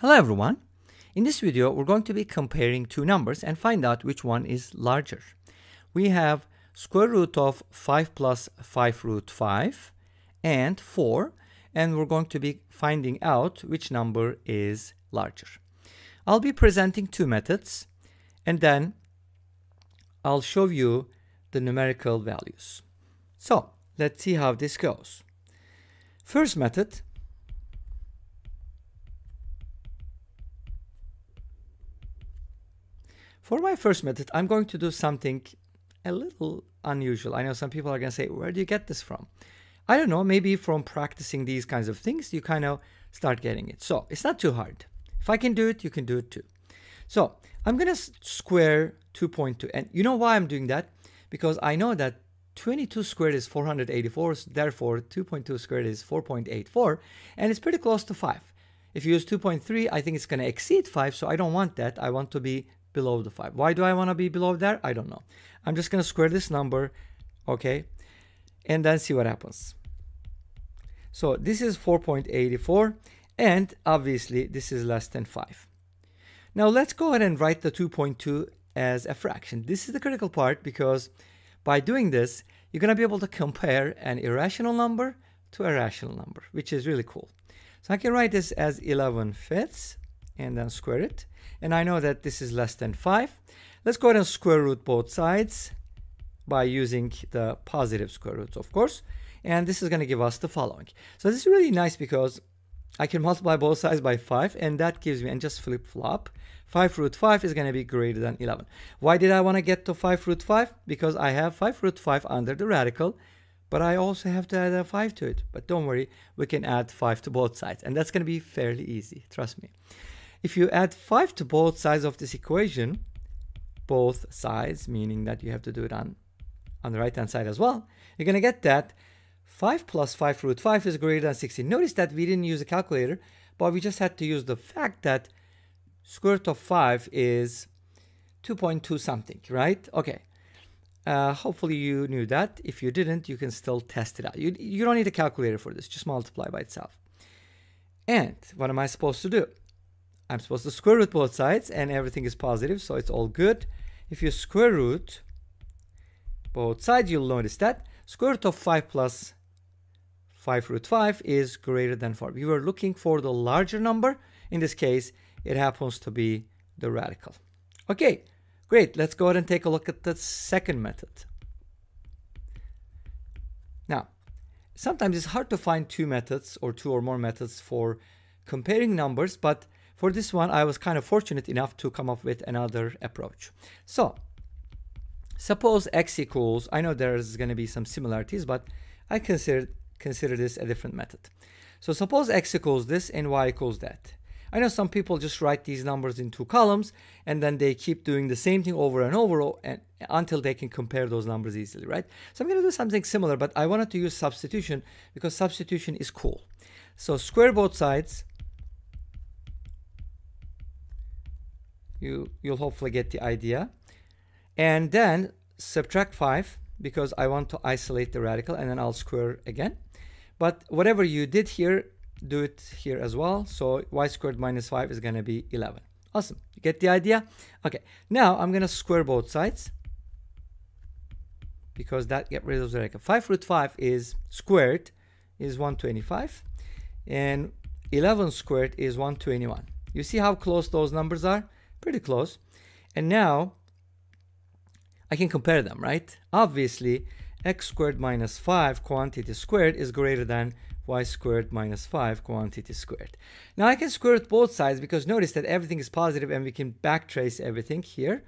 Hello everyone. In this video, we're going to be comparing two numbers and find out which one is larger. We have square root of 5 plus 5 root 5 and 4, and we're going to be finding out which number is larger. I'll be presenting two methods, and then I'll show you the numerical values. So, let's see how this goes. First method, For my first method, I'm going to do something a little unusual. I know some people are going to say, where do you get this from? I don't know, maybe from practicing these kinds of things, you kind of start getting it. So it's not too hard. If I can do it, you can do it too. So I'm going to square 2.2. And you know why I'm doing that? Because I know that 22 squared is 484, therefore 2.2 squared is 4.84, and it's pretty close to 5. If you use 2.3, I think it's going to exceed 5, so I don't want that. I want to be below the 5. Why do I want to be below there? I don't know. I'm just going to square this number, okay, and then see what happens. So this is 4.84, and obviously this is less than 5. Now let's go ahead and write the 2.2 as a fraction. This is the critical part because by doing this, you're going to be able to compare an irrational number to a rational number, which is really cool. So I can write this as 11 fifths and then square it. And I know that this is less than 5. Let's go ahead and square root both sides by using the positive square roots, of course. And this is going to give us the following. So this is really nice because I can multiply both sides by 5 and that gives me, and just flip flop, 5 root 5 is going to be greater than 11. Why did I want to get to 5 root 5? Because I have 5 root 5 under the radical, but I also have to add a 5 to it. But don't worry, we can add 5 to both sides, and that's going to be fairly easy, trust me. If you add 5 to both sides of this equation, both sides, meaning that you have to do it on, on the right hand side as well, you're going to get that 5 plus 5 root 5 is greater than 16. Notice that we didn't use a calculator, but we just had to use the fact that square root of 5 is 2.2 something, right? Okay. Uh, hopefully you knew that. If you didn't, you can still test it out. You, you don't need a calculator for this. Just multiply by itself. And what am I supposed to do? I'm supposed to square root both sides and everything is positive, so it's all good. If you square root both sides, you'll notice that square root of 5 plus 5 root 5 is greater than 4. We were looking for the larger number. In this case, it happens to be the radical. Okay, great. Let's go ahead and take a look at the second method. Now, sometimes it's hard to find two methods or two or more methods for comparing numbers, but for this one, I was kind of fortunate enough to come up with another approach. So suppose x equals, I know there's going to be some similarities, but I consider, consider this a different method. So suppose x equals this and y equals that. I know some people just write these numbers in two columns and then they keep doing the same thing over and over and, until they can compare those numbers easily, right? So I'm going to do something similar, but I wanted to use substitution because substitution is cool. So square both sides you you'll hopefully get the idea. And then subtract 5 because I want to isolate the radical and then I'll square again. But whatever you did here do it here as well. So y squared minus 5 is going to be 11 awesome. You get the idea? Okay. Now I'm going to square both sides because that get rid of the radical. 5 root 5 is squared is 125 and 11 squared is 121 you see how close those numbers are pretty close. And now I can compare them, right? Obviously, x squared minus 5 quantity squared is greater than y squared minus 5 quantity squared. Now I can square both sides because notice that everything is positive and we can backtrace everything here.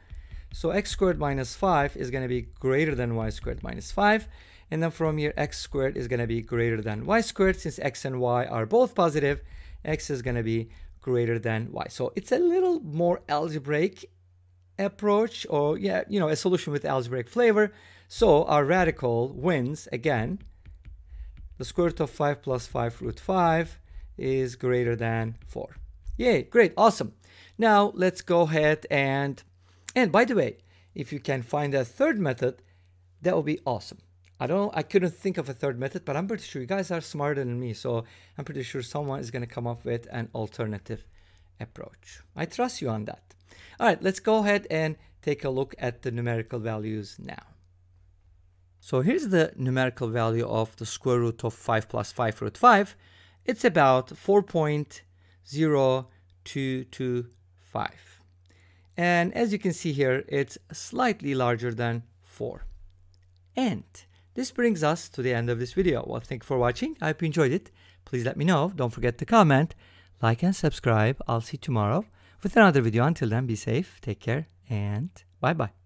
So x squared minus 5 is going to be greater than y squared minus 5. And then from here, x squared is going to be greater than y squared. Since x and y are both positive, x is going to be greater than y. So it's a little more algebraic approach or yeah, you know, a solution with algebraic flavor. So our radical wins again. The square root of 5 plus 5 root 5 is greater than 4. Yay, great, awesome. Now let's go ahead and, and by the way, if you can find a third method, that would be awesome. I don't I couldn't think of a third method, but I'm pretty sure you guys are smarter than me. So I'm pretty sure someone is going to come up with an alternative approach. I trust you on that. All right, let's go ahead and take a look at the numerical values now. So here's the numerical value of the square root of 5 plus 5 root 5. It's about 4.0225. And as you can see here, it's slightly larger than 4. And this brings us to the end of this video. Well, thank you for watching. I hope you enjoyed it. Please let me know. Don't forget to comment, like, and subscribe. I'll see you tomorrow with another video. Until then, be safe, take care, and bye-bye.